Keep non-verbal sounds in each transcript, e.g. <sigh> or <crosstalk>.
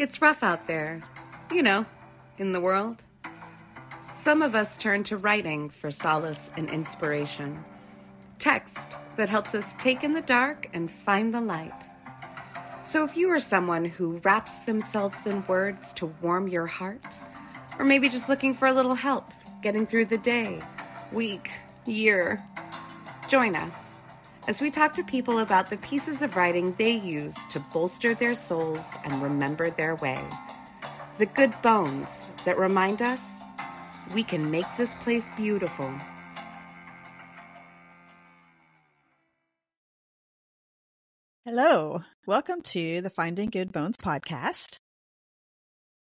It's rough out there, you know, in the world. Some of us turn to writing for solace and inspiration. Text that helps us take in the dark and find the light. So if you are someone who wraps themselves in words to warm your heart, or maybe just looking for a little help getting through the day, week, year, join us as we talk to people about the pieces of writing they use to bolster their souls and remember their way. The good bones that remind us we can make this place beautiful. Hello, welcome to the Finding Good Bones podcast.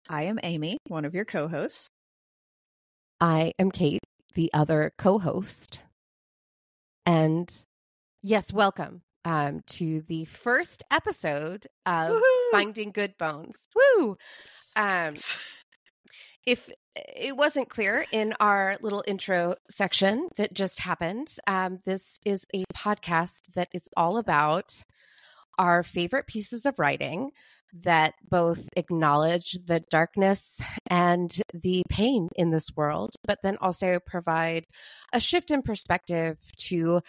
I am Amy, one of your co hosts. I am Kate, the other co host. And yes, welcome um, to the first episode of Woohoo! Finding Good Bones. Woo! Um, if it wasn't clear in our little intro section that just happened, um, this is a podcast that is all about our favorite pieces of writing that both acknowledge the darkness and the pain in this world, but then also provide a shift in perspective to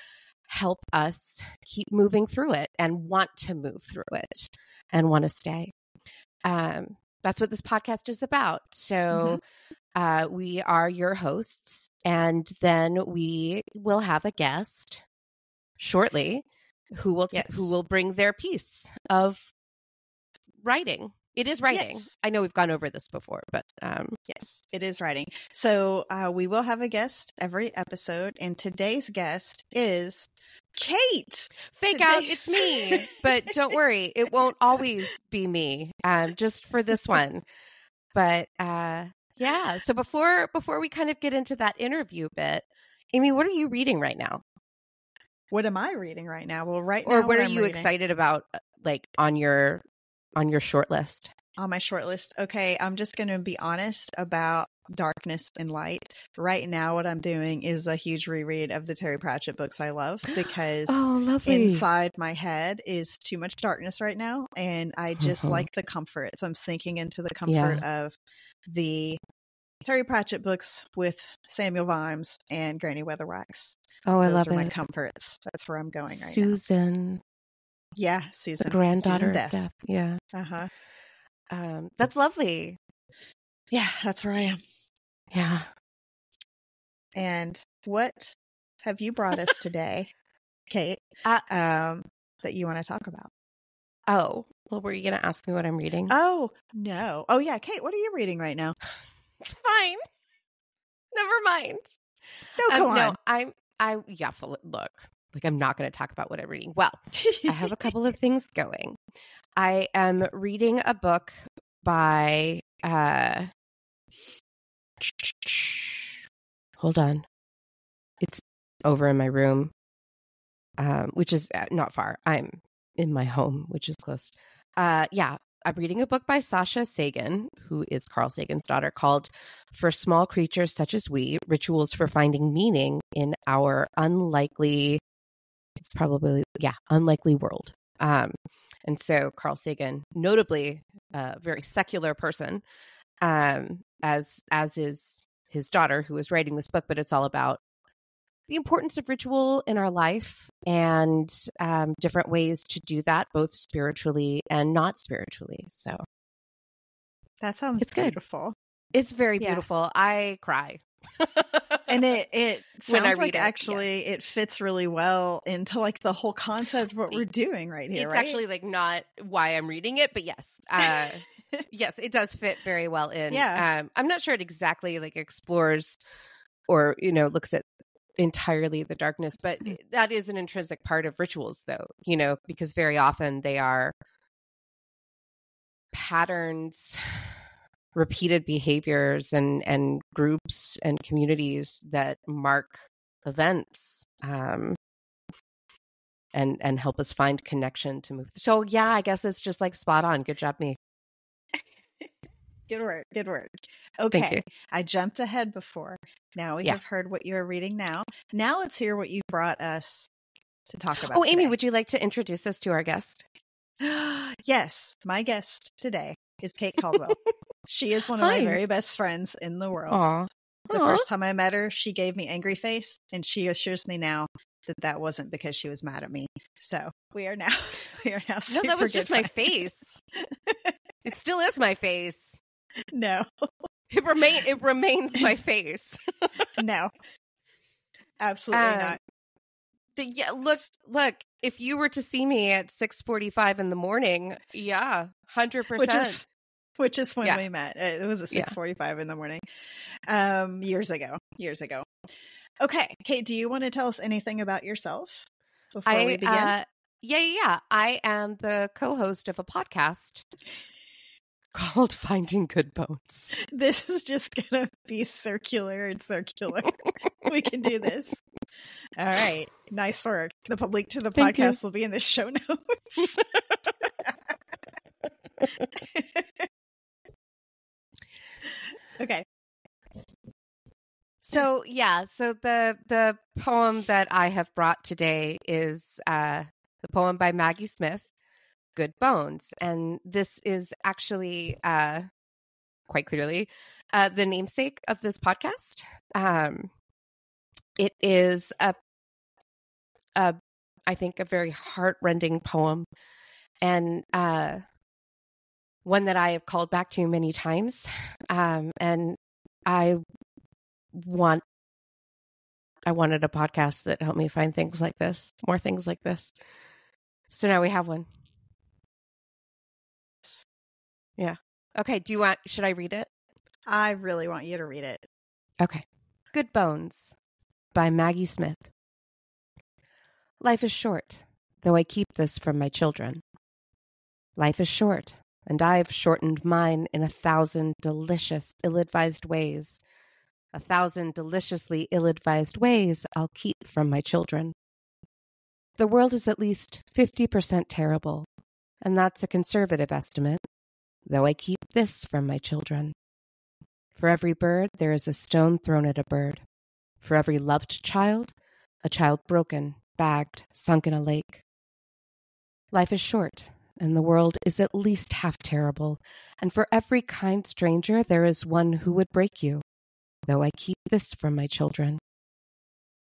help us keep moving through it and want to move through it and want to stay. Um, that's what this podcast is about. So, uh, we are your hosts, and then we will have a guest shortly who will t- Yes. who will bring their piece of writing. It is writing. Yes. I know we've gone over this before, but um, Yes, it is writing. So uh, we will have a guest every episode, and today's guest is Kate. fake out it's me. But don't worry, it won't <laughs> always be me. Um, just for this one. But uh, yeah. So before before we kind of get into that interview bit, Amy, what are you reading right now, What am I reading right now? Well, right or now, what are I'm you reading excited about, uh, like on your on your short list? on my short list? Okay, I'm just going to be honest about darkness and light. Right now, what I'm doing is a huge reread of the Terry Pratchett books I love <gasps> because Oh, inside my head is too much darkness right now and i just Mhm. <laughs> like the comfort so i'm sinking into the comfort of the terry pratchett books with samuel vimes and granny weatherwax oh, I those love are my comforts that's where i'm going right now Susan, yeah susan the granddaughter Susan of death, death. Yeah. uh-huh Um, that's lovely. yeah that's where i am Yeah. and what have you brought us <laughs> today kate Uh, um that you want to talk about Oh, well, were you going to ask me what I'm reading? oh no oh yeah kate what are you reading right now <sighs> it's fine. Never mind. no Um, come no, on I'm. I yeah. Look, like I'm not going to talk about what I'm reading. Well, I have a <laughs> couple of things going. I am reading a book by. uh Hold on, it's over in my room, um, which is uh, not far. I'm in my home, which is close. Uh, yeah, I'm reading a book by Sasha Sagan, who is Carl Sagan's daughter, called For Small Creatures Such as We Rituals for Finding Meaning in Our Unlikely, it's probably, yeah, Unlikely World. Um, and so Carl Sagan, notably a very secular person, um, as as is his daughter who is writing this book, but it's all about the importance of ritual in our life and um, different ways to do that, both spiritually and not spiritually. So that sounds It's good. beautiful it's very Yeah. beautiful. I cry. <laughs> and it it <laughs> When I sounds read like it, yeah. actually it fits really well into like the whole concept of what we're doing right here it's right? actually like not why I'm reading it, but yes, uh, <laughs> yes, it does fit very well in. Yeah. um, I'm not sure it exactly like explores or you know looks at entirely the darkness, but Mm. that is an intrinsic part of rituals, though. You know, because very often they are patterns repeated behaviors and and groups and communities that mark events um and and help us find connection to move so yeah i guess it's just like spot on. Good job me. <laughs> Good work good work. Okay i jumped ahead before. Now we Yeah. have heard what you're reading now. Now let's hear what you brought us to talk about oh amy today. would you like to introduce us to our guest? <gasps> Yes my guest today is Kate Caldwell. <laughs> she is one of Hi. my very best friends in the world. Aw. The Aw. first time I met her, she gave me angry face, and she assures me now that that wasn't because she was mad at me. So we are now <laughs> we are now. No, that was just my face. <laughs> it still is my face. no, It remain it remains my <laughs> face. no, absolutely Um, not. The- yeah, look, look. If you were to see me at six forty-five in the morning, yeah, hundred percent. Which is when Yeah. we met. It was at Yeah. six forty five in the morning, um, years ago. Years ago. Okay, Kate, do you want to tell us anything about yourself before I we begin? uh, yeah, yeah, yeah. I am the co-host of a podcast <laughs> called Finding Good Bones. <laughs> this is just gonna be circular and circular. <laughs> we can do this. All right. Nice work. The link to the Thank you. podcast will be in the show notes. Okay. So yeah, so the the poem that I have brought today is uh, the poem by Maggie Smith, "Good Bones," and this is actually uh, quite clearly uh, the namesake of this podcast. Um, it is a, a, I think, a very heartrending poem, and uh, one that I have called back to many times, um, and I want I wanted a podcast that helped me find things like this, more things like this. So now we have one. Yeah. Okay, do you want should I read it? I really want you to read it. Okay. Good Bones by Maggie Smith. Life is short, though I keep this from my children. Life is short, and I've shortened mine in a thousand delicious, ill advised ways. A thousand deliciously ill advised ways I'll keep from my children. The world is at least 50% terrible, and that's a conservative estimate, though I keep this from my children. For every bird, there is a stone thrown at a bird. For every loved child, a child broken, bagged, sunk in a lake. Life is short, and the world is at least half terrible, and for every kind stranger, there is one who would break you, though I keep this from my children.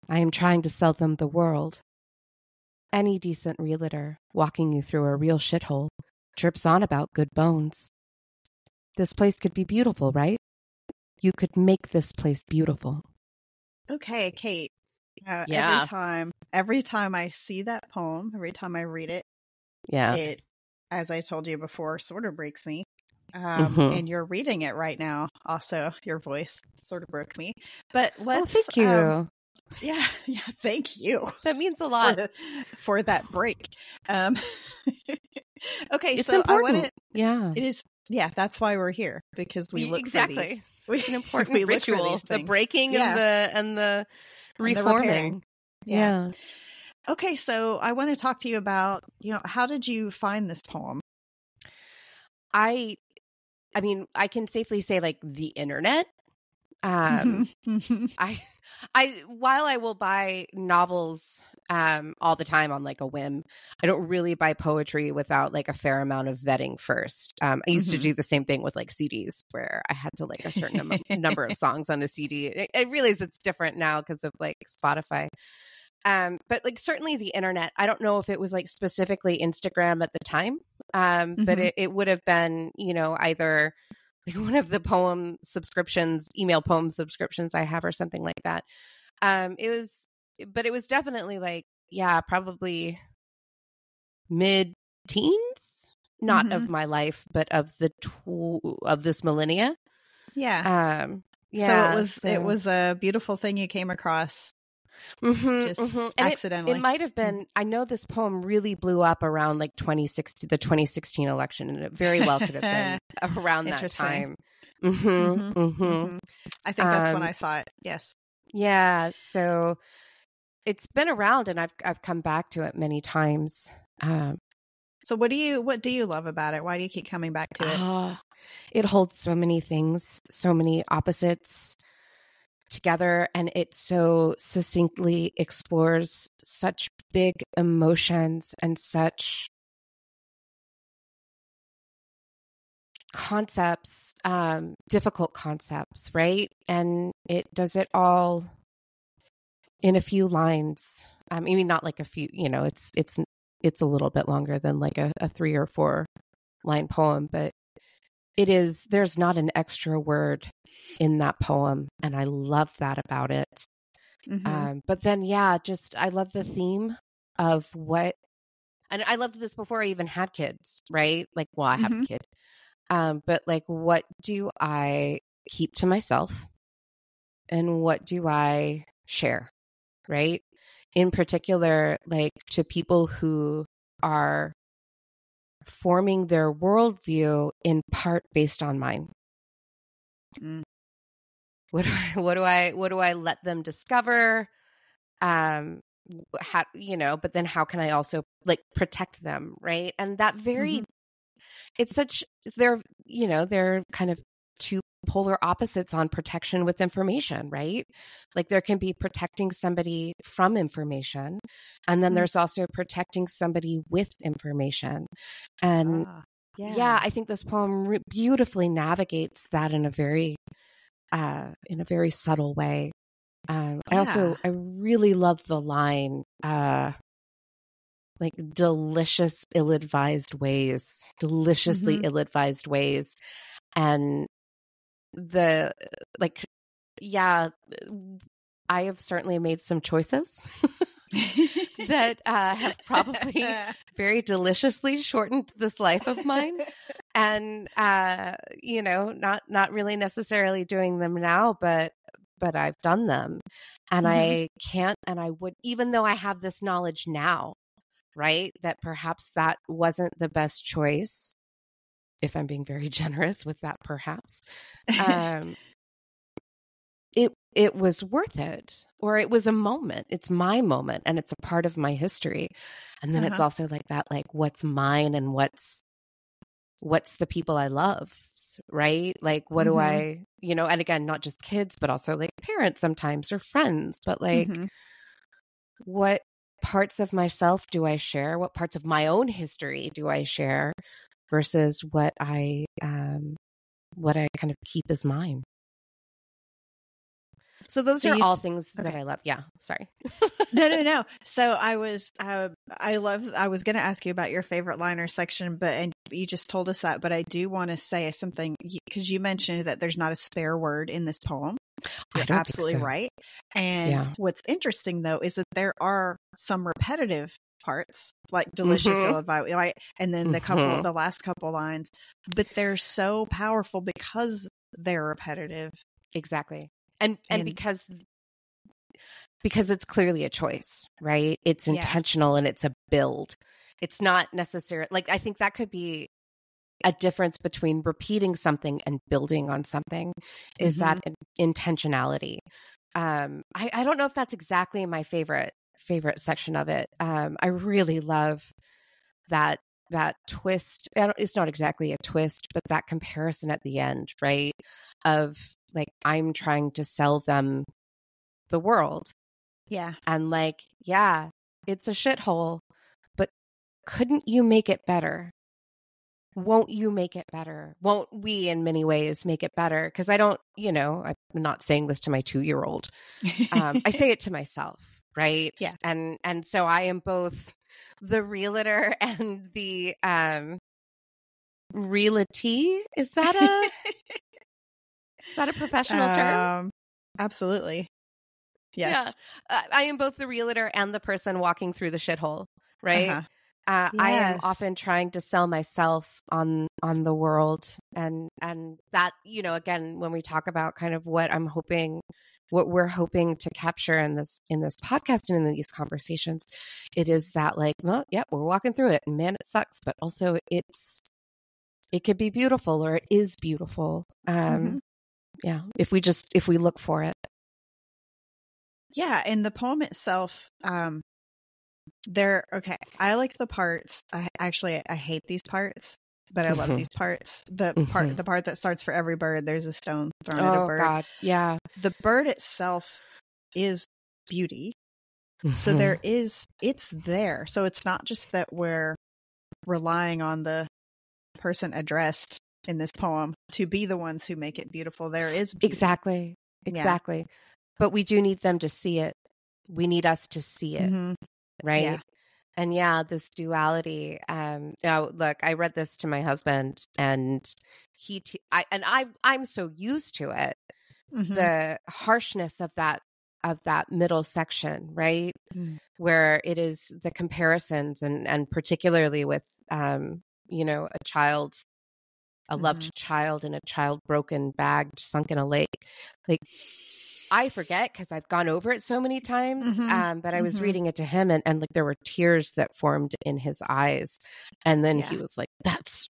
I am trying to sell them the world. Any decent realtor, walking you through a real shithole, trips on about good bones. This place could be beautiful, right? You could make this place beautiful. Okay, Kate. Uh, Yeah. Every time, every time I see that poem, every time I read it, Yeah. it, as I told you before, sort of breaks me. Um, Mhm. And you're reading it right now. Also, your voice sort of broke me. But oh, let's. thank you. um, yeah, <laughs> yeah. Thank you that means a lot. the- for that break. Um, <laughs> okay, It's so I important. want to. yeah. It is. Yeah, that's why we're here because we look exactly. for these. We, It's an <laughs> important we for ritual. The breaking Yeah. and the and the And the reforming. yeah. Okay, so I want to talk to you about, you know, how did you find this poem? I I mean, I can safely say like the internet. Um Mhm. I <laughs> I while I will buy novels um all the time on like a whim, I don't really buy poetry without like a fair amount of vetting first. Um I used to Mhm. do the same thing with like CDs where I had to like a certain number of <laughs> songs on a CD. I, I realize it's different now because of like Spotify. Um but like certainly the internet, I don't know if it was like specifically Instagram at the time. Um but Mhm. it, it would have been, you know, either like <laughs> one of the poem subscriptions, email poem subscriptions I have or something like that. Um it was but it was definitely like yeah, probably mid teens, not of my life, but of the tw- of this millennia. yeah. Um yeah. so it was it was a beautiful thing you came across Mhm, just mhm. And it- It might have been. I know this poem really blew up around like 2016, the 2016 election, and it very well could have been <laughs> around that time. hmm Mhm, hmm Mhm. I think that's when Um, I saw it. Yes. Yeah. So it's been around, and I've I've come back to it many times. Um, So what do you what do you love about it? Why do you keep coming back to it? ah, it holds so many things, so many opposites together, and it so succinctly explores such big emotions and such concepts, um, difficult concepts, right? And it does it all in a few lines. I mean, not like a few, you know, it's it's it's a little bit longer than like a, a three or four line poem, but it is there's not an extra word in that poem, and I love that about it. Mm-hmm. Um, but then, yeah, just I love the theme of what, and I loved this before I even had kids, right? Like, well, I have mm-hmm. a kid, um, but like, what do I keep to myself, and what do I share, right? In particular, like to people who are forming their worldview in part based on mine. Mm what do I, what do I what do I let them discover? Um, how you know, but then how can I also like protect them, right? And that very, mm-hmm. it's such they're you know they're kind of two polar opposites on protection with information, right? Like there can be protecting somebody from information, and then mm-hmm. there's also protecting somebody with information. And ah, yeah. yeah. I think this poem re- beautifully navigates that in a very uh, in a very subtle way. Um, yeah. I also I really love the line, uh, like delicious ill-advised ways, deliciously mm-hmm. ill-advised ways, and the like, yeah, I have certainly made some choices. <laughs> that uh, have probably <laughs> very deliciously shortened this life of mine <laughs> and uh, you know not not really necessarily doing them now but but I've done them and mm-hmm. I can't and I would even though I have this knowledge now right that perhaps that wasn't the best choice if I'm being very <laughs> generous with that perhaps <laughs> um it it was worth it or it was a moment it's my moment and it's a part of my history and then uh-huh. it's also like that like what's mine and what's what's the people i love right like what mm-hmm. do i you know and again not just kids but also like parents sometimes or friends but like mm-hmm. what parts of myself do i share what parts of my own history do i share versus what i um what i kind of keep as mine so those so are all things okay. that I love. Yeah. Sorry. no, no, <laughs> no. So I was, uh, I love, I was going to ask you about your favorite liner section, but, and you just told us that, but I do want to say something because you mentioned that there's not a spare word in this poem. You're absolutely so. right. And yeah. what's interesting though is that there are some repetitive parts like delicious mm-hmm. right and then the couple mm-hmm. the last couple lines but they're so powerful because they're repetitive exactly and and, and because because it's clearly a choice right it's intentional yeah. and it's a build it's not necessarily like i think that could be a difference between repeating something and building on something is mm-hmm. that intentionality um I, I don't know if that's exactly my favorite favorite section of it um i really love that that twist it's not exactly a twist but that comparison at the end right of like I'm trying to sell them the world. Yeah. And like, yeah, it's a shithole, but couldn't you make it better? Won't you make it better? Won't we, in many ways, make it better? Because I don't, you know, I'm not saying this to my two year old. Um, I <laughs> say it to myself, right? Yeah. And and so I am both the realtor <laughs> and the um realty. Is that a <laughs> Is that a professional term um? Absolutely. Yes. Yeah. Uh, I am both the realtor and the person walking through the shithole, right? Uh-huh. Uh, yes. I am often trying to sell myself on on the world, and and that you know, again, when we talk about kind of what I'm hoping, what we're hoping to capture in this in this podcast and in these conversations, it is that like, well, yeah, we're walking through it, and man, it sucks, but also it's it could be beautiful, or it is beautiful. Um, mm-hmm yeah if we just if we look for it yeah and the poem itself um there okay i like the parts i actually i hate these parts but i love mm-hmm. these parts the part mm-hmm. the part that starts for every bird there's a stone thrown oh, at a oh, bird god yeah the bird itself is beauty mm-hmm. so there is it's there so it's not just that we're relying on the person addressed in this poem to be the ones who make it beautiful. There is beauty. Exactly. Exactly. Yeah. But we do need them to see it. We need us to see it. Mm-hmm. Right. Yeah. And yeah, this duality. Um, now look, I read this to my husband and he, t- I, and I, I'm so used to it. Mm-hmm. The harshness of that of that middle section, right? Mm. Where it is the comparisons and and particularly with um, you know, a child a loved mm-hmm. child and a child broken, bagged, sunk in a lake. Like I forget because I've gone over it so many times. Mm-hmm. Um, but I was mm-hmm. reading it to him and, and like there were tears that formed in his eyes. And then yeah. he was like, That's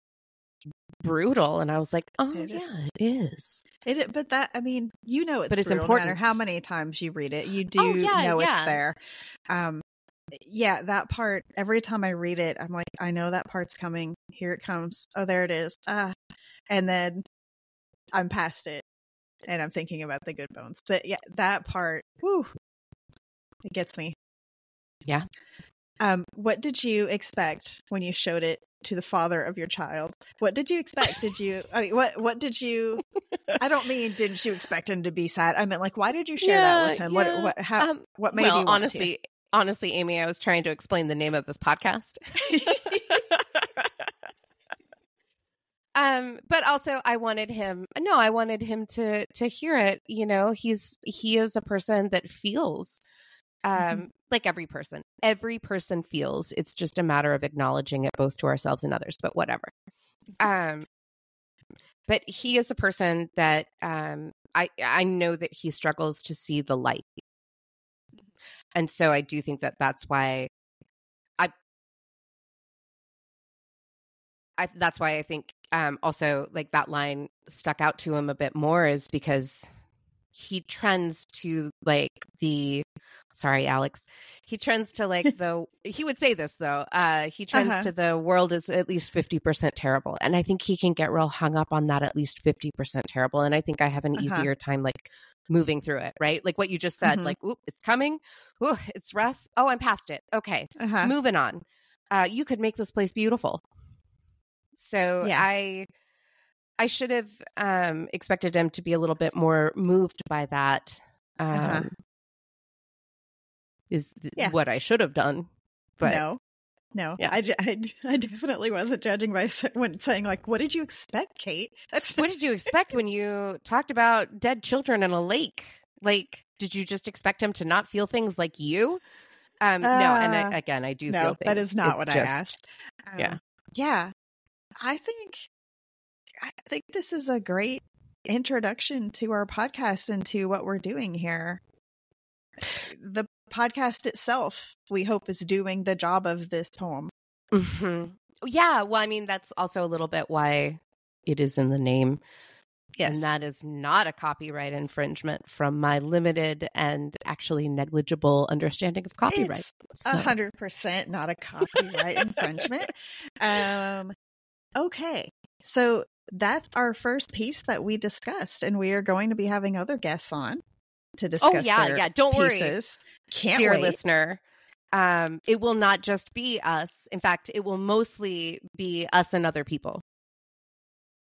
brutal. And I was like, Oh it yeah, is. it is. It but that I mean, you know it's but it's brutal, important. no matter how many times you read it. You oh, do oh, yeah, know yeah. it's there. Um yeah, that part every time I read it, I'm like, I know that part's coming. Here it comes. Oh, there it is. Ah. And then I'm past it and I'm thinking about the good bones. But yeah, that part, whoo, it gets me. Yeah. Um, what did you expect when you showed it to the father of your child? What did you expect? Did you? I mean, what what did you? <laughs> I don't mean didn't you expect him to be sad? I meant like, why did you share yeah, that with him? Yeah. What what how um, what made well, you honestly? To? Honestly, Amy, I was trying to explain the name of this podcast. <laughs> um but also i wanted him no i wanted him to to hear it you know he's he is a person that feels um mm-hmm. like every person every person feels it's just a matter of acknowledging it both to ourselves and others but whatever. Um but he is a person that um i i know that he struggles to see the light. And so i do think that that's why I, that's why I think um, also like that line stuck out to him a bit more is because he trends to like the sorry alex he trends to like <laughs> the he would say this though uh he trends uh-huh. to the world is at least 50% terrible and i think he can get real hung up on that at least 50% terrible and i think i have an uh-huh. easier time like moving through it right like what you just said mm-hmm. like oop it's coming Ooh, it's rough oh i'm past it okay uh-huh. moving on uh you could make this place beautiful so yeah. I I should have um expected him to be a little bit more moved by that. Uh-huh. Um uh-huh. is yeah. what I should have done. But no. No, yeah. I, <laughs> I, I definitely wasn't judging by when saying like, "What did you expect, Kate?" <laughs> That's what did you expect when you talked about dead children in a lake? Like, did you just expect him to not feel things like you? Um, uh, no, and I, uh, again, I do. No, that is not it's what just, I asked. Um, yeah, yeah. I think I think this is a great introduction to our podcast and to what we're doing here. The podcast itself, we hope, is doing the job of this poem. Mm-hmm. Yeah, well, I mean, that's also a little bit why it is in the name. Yes. And that is not a copyright infringement from my limited and actually negligible understanding of copyright. A hundred percent not a copyright infringement. <laughs> Um, Okay. So that's our first piece that we discussed, and we are going to be having other guests on to oh, discuss. Oh yeah, yeah. Don't pieces. worry, Can't dear wait. listener. Um, it will not just be us. In fact, it will mostly be us and other people.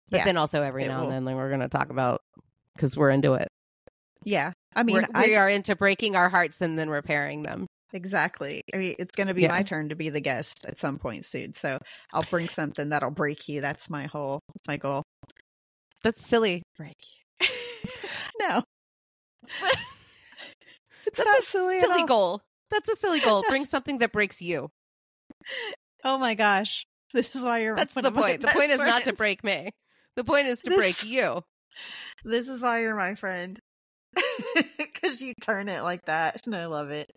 But yeah, then also every now will. and then we're going to talk about because we're into it. Yeah, I mean, we're, I, we are into breaking our hearts and then repairing them. Exactly. I mean, it's going to be yeah. my turn to be the guest at some point soon. So I'll bring something that'll break you. That's my whole, that's my goal. That's silly. Break you. <laughs> no. <laughs> it's that's not a silly, silly goal. That's a silly goal. Bring <laughs> something that breaks you. Oh my gosh. This is why you're That's the point. The point is friends. not to break me. The point is to this, break you. This is why you're my friend <laughs> because you turn it like that, and I love it.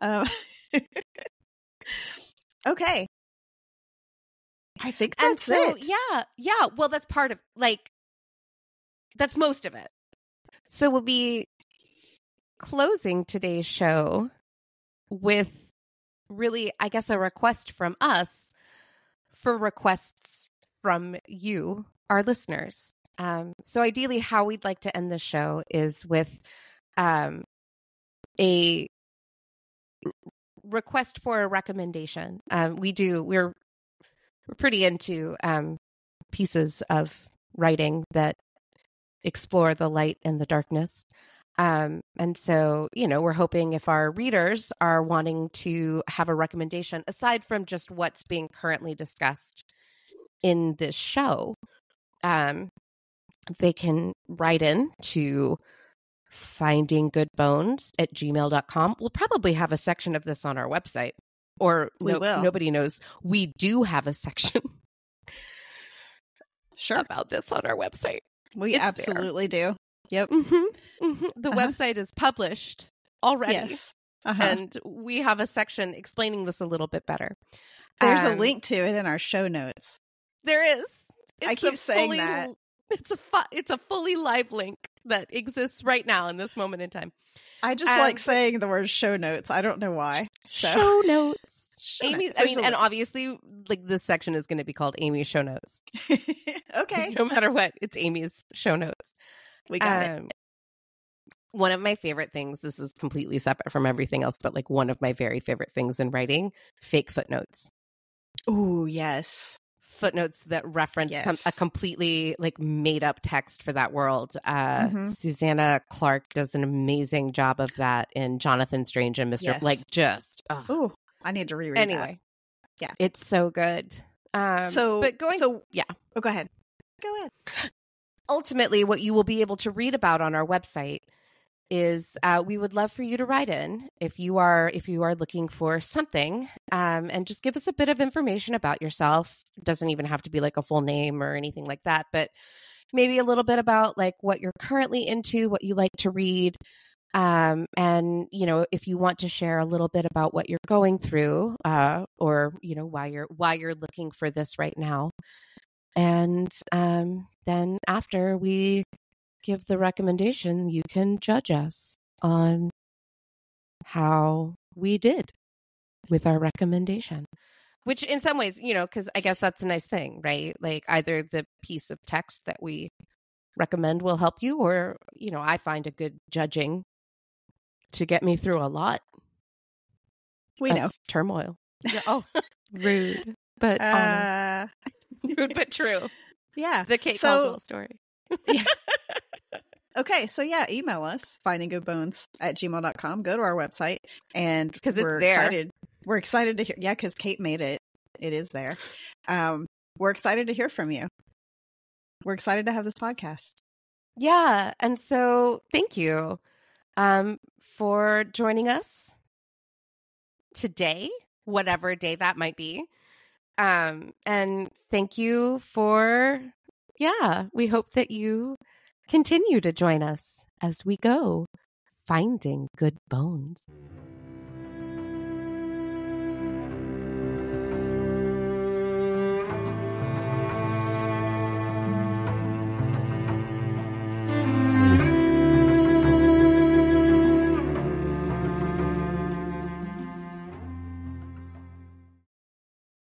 Um, <laughs> okay, I think that's so, it. Yeah, yeah. Well, that's part of like that's most of it. So we'll be closing today's show with really, I guess, a request from us for requests from you, our listeners. Um, so ideally, how we'd like to end the show is with um, a request for a recommendation. Um, we do we're we're pretty into um, pieces of writing that explore the light and the darkness. Um, and so, you know, we're hoping if our readers are wanting to have a recommendation aside from just what's being currently discussed in this show, um, they can write in to finding good bones at gmail.com. We'll probably have a section of this on our website, or We no- will. nobody knows. We do have a section Sure. about this on our website. We It's there. absolutely do. Yep. hmm The Uh-huh. website is published already. Yes. Uh-huh. And we have a section explaining this a little bit better. There's a Um, link to it in our show notes. There is. I keep saying that. It's a fu- it's a fully live link that exists right now in this moment in time. I just Um, like saying the word show notes. I don't know why. So Show notes. <laughs> Show Amy, notes. I mean, and obviously, like this section is going to be called Amy's show notes. <laughs> okay. <laughs> no matter what, it's Amy's show notes. We got it. Um, One of my favorite things, this is completely separate from everything else, but like one of my very favorite things in writing, fake footnotes. Oh yes. Footnotes that reference some a completely like made up text for that world. Uh Mhm. Susanna Clarke does an amazing job of that in Jonathan Strange and Mr. Yes. Like just oh. Ooh, I need to reread anyway. Yeah. It's so good. Um. So, but going So, yeah. Oh, go ahead. Go ahead. ultimately what you will be able to read about on our website is uh, we would love for you to write in if you are if you are looking for something um, and just give us a bit of information about yourself. It doesn't even have to be like a full name or anything like that but maybe a little bit about like what you're currently into what you like to read um, and you know if you want to share a little bit about what you're going through uh, or you know why you're why you're looking for this right now. And um, then after we give the recommendation, you can judge us on how we did with our recommendation. Which, in some ways, you know, because I guess that's a nice thing, right? Like either the piece of text that we recommend will help you, or, you know, I find a good judging to get me through a lot We know. turmoil. <laughs> Yeah, oh, <laughs> rude, but honest. Uh, <laughs> Rude, but true. yeah. The Kate So- Caldwell story. <laughs> Okay, so yeah, email us findinggoodbones at gmail.com. Go to our website and because it's there. Excited. We're excited to hear. Yeah, because Kate made it. It is there. Um, we're excited to hear from you. We're excited to have this podcast. Yeah. And so thank you um, for joining us today, whatever day that might be. Um, and thank you for, yeah, we hope that you continue to join us as we go finding good bones.